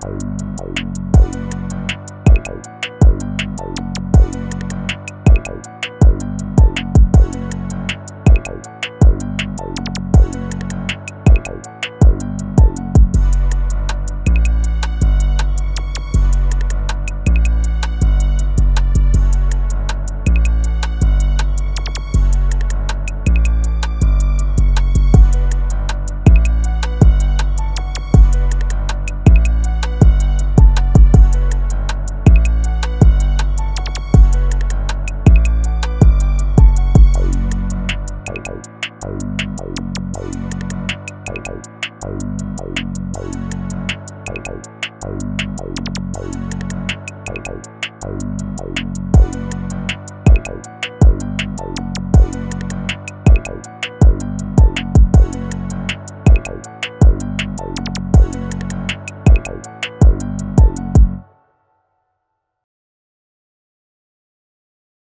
Bye.